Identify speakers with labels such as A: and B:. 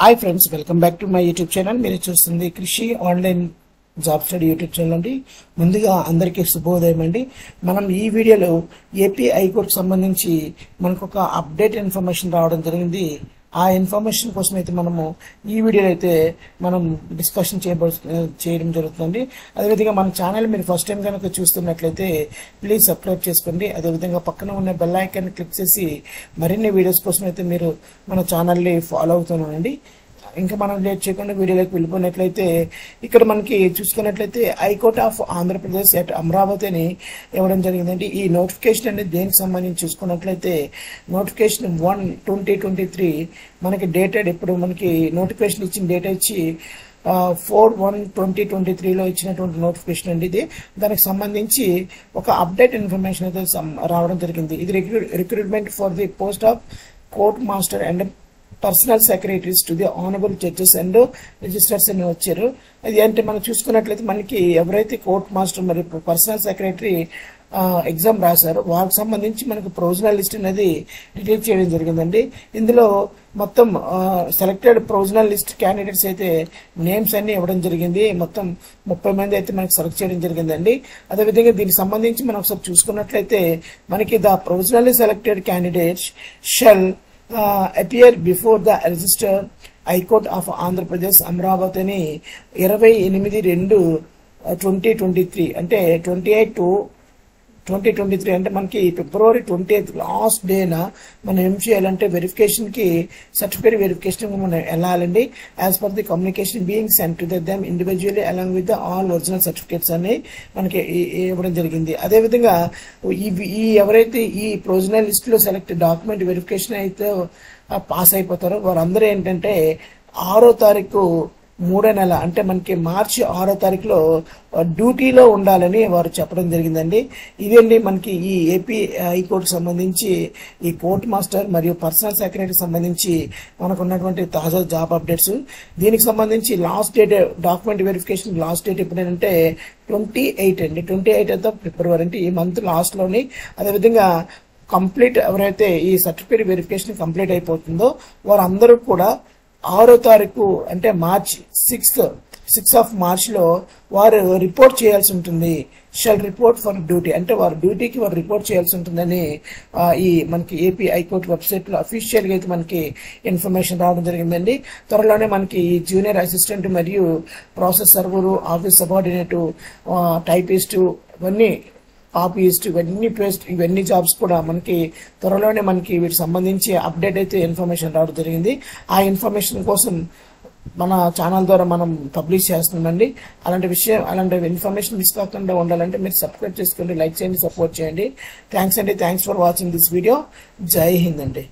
A: Hi friends welcome back to my YouTube channel మీరు చూస్తుంది Krishi online job study YouTube channel అండి. ముందుగా అందరికీ శుభోదయం అండి. మనం ఈ వీడియోలో ఏపీ హైకోర్టు సంబంధించి మనకు ఒక అప్డేట్ ఇన్ఫర్మేషన్ రావడం జరిగింది. ఆ ఇన్ఫర్మేషన్ కోసం అయితే మనము ఈ వీడియోలో అయితే మనం డిస్కషన్ చేయబడు చేయడం జరుగుతుంది అదేవిధంగా మన ఛానల్ మీరు ఫస్ట్ టైం కనుక చూస్తున్నట్లయితే ప్లీజ్ సబ్స్క్రైబ్ చేసుకోండి. అదేవిధంగా పక్కన ఉన్న బెల్ ఐకాన్ క్లిక్ చేసి మరిన్ని వీడియోస్ కోసం అయితే మీరు మన ఛానల్ని ఫాలో అవుతున్నానండి ఇంకా మనం లేట్ చేయకుండా వీడియోలోకి వెళ్ళిపోయినట్లయితే ఇక్కడ మనకి చూసుకున్నట్లయితే high court of Andhra Pradesh at Amaravati అని ఇవ్వడం జరిగిందండి. ఈ నోటిఫికేషన్ అనేది దేనికి సంబంధించి చూసుకున్నట్లయితే notification one twenty twenty three మనకి డేటెడ్ ఇప్పుడు మనకి నోటిఫికేషన్ ఇచ్చిన డేట్ వచ్చి ఫోర్ వన్ ట్వంటీ ట్వంటీ త్రీలో ఇచ్చినటువంటి నోటిఫికేషన్ అండి ఇది. దానికి సంబంధించి ఒక అప్డేట్ ఇన్ఫర్మేషన్ అయితే రావడం జరిగింది. ఇది recruitment for the post of court master and personal secretaries to the honourable judges and registers అని వచ్చారు. అది అంటే మనం చూసుకున్నట్లయితే మనకి ఎవరైతే కోర్ట్ మాస్టర్ మరి పర్సనల్ సెక్రటరీ ఎగ్జామ్ రాశారు వాళ్ళకి సంబంధించి మనకు ప్రొవిజనల్ లిస్ట్ అనేది రిలీజ్ చేయడం జరిగిందండి. ఇందులో మొత్తం సెలెక్టెడ్ ప్రొవిజనల్ లిస్ట్ క్యాండిడేట్స్ అయితే నేమ్స్ అన్ని ఇవ్వడం జరిగింది. మొత్తం ముప్పై మంది అయితే మనకి సెలెక్ట్ చేయడం జరిగిందండి. అదేవిధంగా దీనికి సంబంధించి మనం ఒకసారి చూసుకున్నట్లయితే మనకి the provisionally selected candidates shall appear before the register high court of Andhra Pradesh Amaravati అని ఇరవై ఎనిమిది రెండు ట్వంటీ ట్వంటీ త్రీ అంటే twenty eight to twenty twenty three అంటే మనకి ఫిబ్రవరి ట్వంటీ ఎయిత్ లాస్ట్ డేన మనం ఏం చేయాలంటే వెరిఫికేషన్కి సర్టిఫికేట్ వెరిఫికేషన్ మనం వెళ్ళాలండి. As per the communication being sent to them individually along with all original certificates అని మనకి ఇవ్వడం జరిగింది. అదేవిధంగా ఈ ఈ ఎవరైతే ఈ ప్రొవిజనల్ లిస్టులో సెలెక్ట్ డాక్యుమెంట్ వెరిఫికేషన్ అయితే పాస్ అయిపోతారో వారందరూ ఏంటంటే ఆరో తారీఖు మూడో నెల అంటే మనకి మార్చి ఆరో తారీఖులో డ్యూటీలో ఉండాలని వారు చెప్పడం జరిగిందండి. ఇదండి మనకి ఈ ఏపీ హైకోర్టు సంబంధించి ఈ కోర్ట్ మాస్టర్ మరియు పర్సనల్ సెక్రటరీకి సంబంధించి మనకు ఉన్నటువంటి తాజా జాబ్ అప్డేట్స్. దీనికి సంబంధించి last date document verification last date ఎప్పుడంటే ట్వంటీ ఎయిట్ అండి. ట్వంటీ ఎయిట్ అంతా ఫిబ్రవరి అంటే ఈ మంత్ లాస్ట్లోని. అదేవిధంగా కంప్లీట్ ఎవరైతే ఈ సర్టిఫికేట్ వెరిఫికేషన్ కంప్లీట్ అయిపోతుందో వారందరూ కూడా ఆరో తారీఖు అంటే మార్చ్ సిక్స్త్ సిక్స్ ఆఫ్ మార్చ్లో వారు రిపోర్ట్ చేయాల్సి ఉంటుంది. Shall report for duty. అంటే వారు డ్యూటీకి వారు రిపోర్ట్ చేయాల్సి ఉంటుందని ఈ మనకి ఏపీ హైకోర్టు వెబ్సైట్లో అఫీషియల్గా అయితే మనకి ఇన్ఫర్మేషన్ రావడం జరిగిందండి. త్వరలోనే మనకి ఈ జూనియర్ అసిస్టెంట్ మరియు process server office subordinate typist ఇవన్నీ కాపీస్ట్ ఇవన్నీ పేస్ట్ ఇవన్నీ జాబ్స్ కూడా మనకి త్వరలోనే మనకి వీటికి సంబంధించి అప్డేట్ అయితే ఇన్ఫర్మేషన్ రావడం జరిగింది. ఆ ఇన్ఫర్మేషన్ కోసం మన ఛానల్ ద్వారా మనం పబ్లిష్ చేస్తున్నామండి. అలాంటి విషయం అలాంటి ఇన్ఫర్మేషన్ మిస్ కాకుండా ఉండాలంటే మీరు సబ్స్క్రైబ్ చేసుకోండి లైక్ చేయండి సపోర్ట్ చేయండి. థ్యాంక్స్ అండి. Thanks for watching this video జై హింద్ అండి.